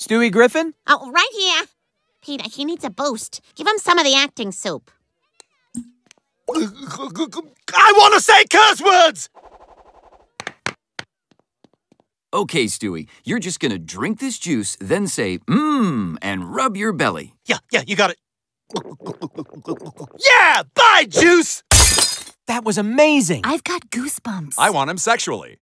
Stewie Griffin? Oh, right here. Peter, he needs a boost. Give him some of the acting soup. I want to say curse words! Okay, Stewie, you're just gonna drink this juice, then say, mmm, and rub your belly. Yeah, yeah, you got it. Yeah! Bye, Juice! That was amazing. I've got goosebumps. I want him sexually.